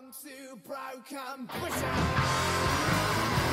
Welcome to Broken Britain.